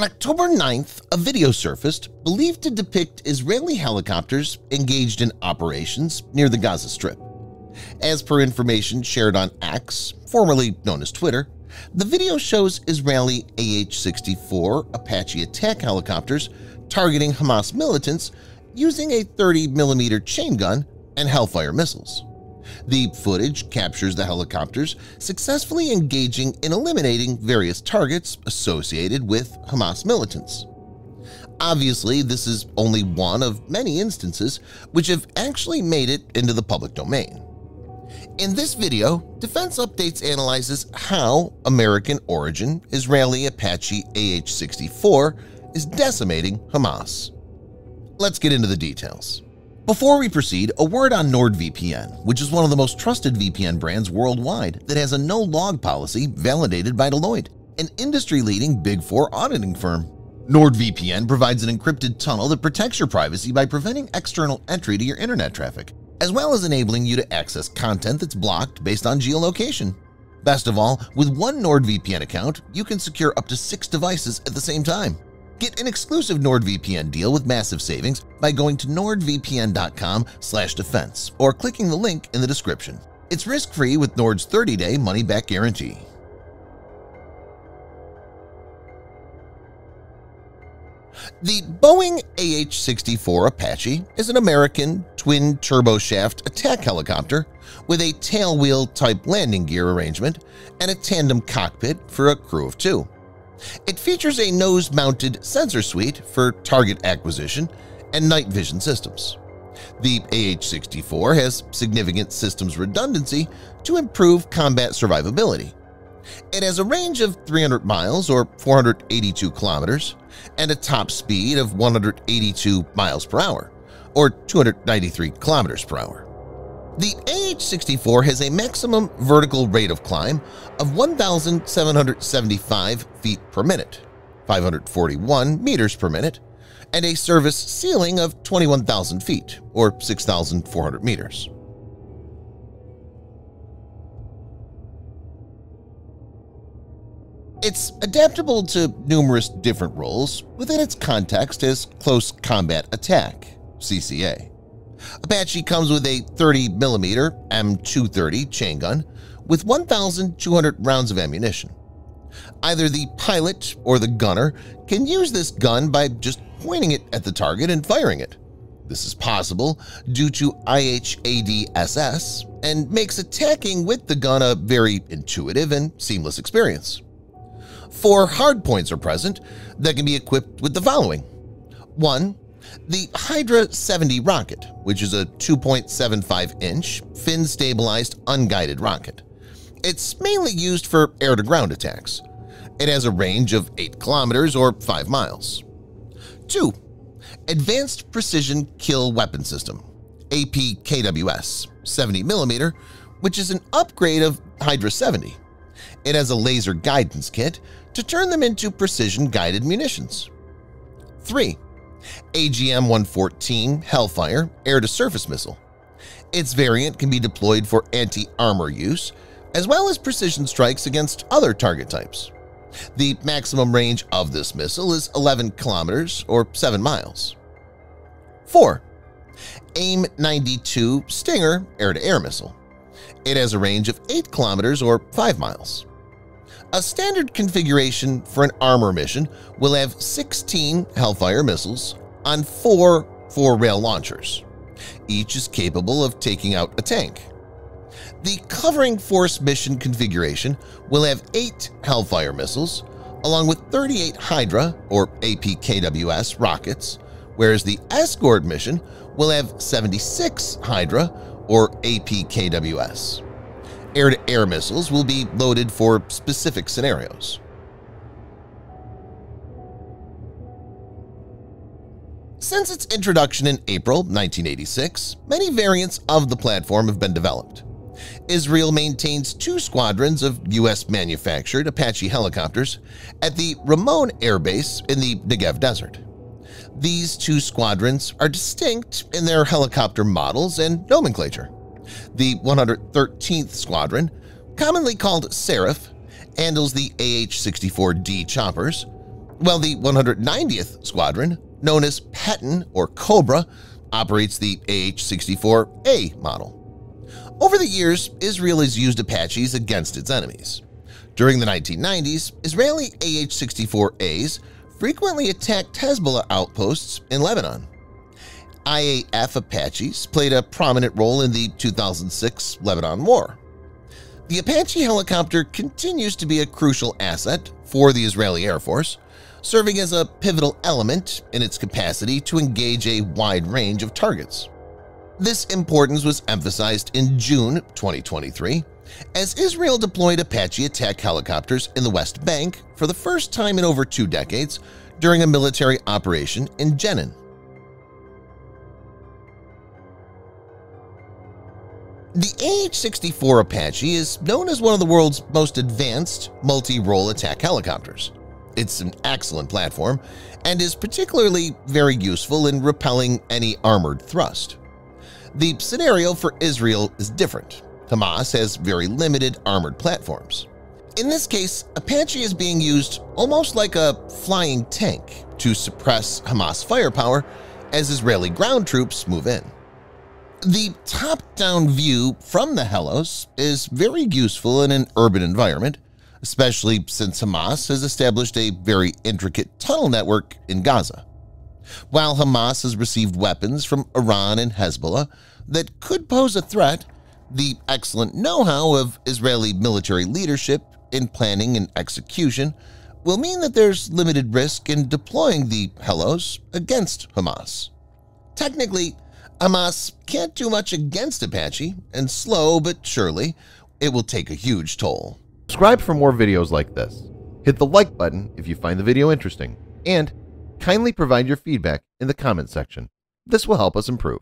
On October 9th, a video surfaced believed to depict Israeli helicopters engaged in operations near the Gaza Strip. As per information shared on X, formerly known as Twitter, the video shows Israeli AH-64 Apache attack helicopters targeting Hamas militants using a 30mm chain gun and Hellfire missiles. The footage captures the helicopters successfully engaging in eliminating various targets associated with Hamas militants. Obviously, this is only one of many instances which have actually made it into the public domain. In this video, Defense Updates analyzes how American origin Israeli Apache AH-64 is decimating Hamas. Let's get into the details. Before we proceed, a word on NordVPN, which is one of the most trusted VPN brands worldwide that has a no-log policy validated by Deloitte, an industry-leading Big Four auditing firm. NordVPN provides an encrypted tunnel that protects your privacy by preventing external entry to your internet traffic, as well as enabling you to access content that's blocked based on geolocation. Best of all, with one NordVPN account, you can secure up to six devices at the same time. Get an exclusive NordVPN deal with massive savings by going to nordvpn.com defense or clicking the link in the description. It's risk-free with Nord's 30-day money-back guarantee. The Boeing AH-64 Apache is an American twin turboshaft attack helicopter with a tailwheel-type landing gear arrangement and a tandem cockpit for a crew of two. It features a nose-mounted sensor suite for target acquisition and night vision systems. The AH-64 has significant systems redundancy to improve combat survivability. It has a range of 300 miles or 482 kilometers and a top speed of 182 miles per hour or 293 kilometers per hour. The AH-64 has a maximum vertical rate of climb of 1,775 feet per minute, 541 meters per minute, and a service ceiling of 21,000 feet, or 6,400 meters. It's adaptable to numerous different roles within its context as Close Combat Attack, CCA. Apache comes with a 30mm M230 chain gun with 1,200 rounds of ammunition. Either the pilot or the gunner can use this gun by just pointing it at the target and firing it. This is possible due to IHADSS and makes attacking with the gun a very intuitive and seamless experience. Four hardpoints are present that can be equipped with the following. 1 the Hydra 70 rocket, which is a 2.75-inch, fin-stabilized, unguided rocket. It's mainly used for air-to-ground attacks. It has a range of 8 kilometers or 5 miles. 2. Advanced Precision Kill Weapon System APKWS 70mm, which is an upgrade of Hydra 70. It has a laser guidance kit to turn them into precision-guided munitions. 3. AGM-114 Hellfire air-to-surface missile. Its variant can be deployed for anti-armor use, as well as precision strikes against other target types. The maximum range of this missile is 11 kilometers or 7 miles. 4. AIM-92 Stinger air-to-air -air missile. It has a range of 8 kilometers or 5 miles. A standard configuration for an armor mission will have 16 Hellfire missiles on four four-rail launchers. Each is capable of taking out a tank. The Covering Force mission configuration will have 8 Hellfire missiles along with 38 Hydra or APKWS rockets, whereas the Escort mission will have 76 Hydra or APKWS air-to-air -air missiles will be loaded for specific scenarios. Since its introduction in April 1986, many variants of the platform have been developed. Israel maintains two squadrons of U.S.-manufactured Apache helicopters at the Ramon Air Base in the Negev Desert. These two squadrons are distinct in their helicopter models and nomenclature. The 113th Squadron, commonly called Seraph, handles the AH-64D choppers, while the 190th Squadron, known as Patton or Cobra, operates the AH-64A model. Over the years, Israel has used Apaches against its enemies. During the 1990s, Israeli AH-64As frequently attacked Hezbollah outposts in Lebanon. IAF Apaches played a prominent role in the 2006 Lebanon War. The Apache helicopter continues to be a crucial asset for the Israeli Air Force, serving as a pivotal element in its capacity to engage a wide range of targets. This importance was emphasized in June 2023 as Israel deployed Apache attack helicopters in the West Bank for the first time in over two decades during a military operation in Jenin. The AH-64 Apache is known as one of the world's most advanced multi-role attack helicopters. It's an excellent platform and is particularly very useful in repelling any armored thrust. The scenario for Israel is different. Hamas has very limited armored platforms. In this case, Apache is being used almost like a flying tank to suppress Hamas firepower as Israeli ground troops move in. The top-down view from the Helos is very useful in an urban environment, especially since Hamas has established a very intricate tunnel network in Gaza. While Hamas has received weapons from Iran and Hezbollah that could pose a threat, the excellent know-how of Israeli military leadership in planning and execution will mean that there's limited risk in deploying the Helos against Hamas. Technically, Hamas can't do much against Apache, and slow but surely, it will take a huge toll. Subscribe for more videos like this. Hit the like button if you find the video interesting, and kindly provide your feedback in the comment section. This will help us improve.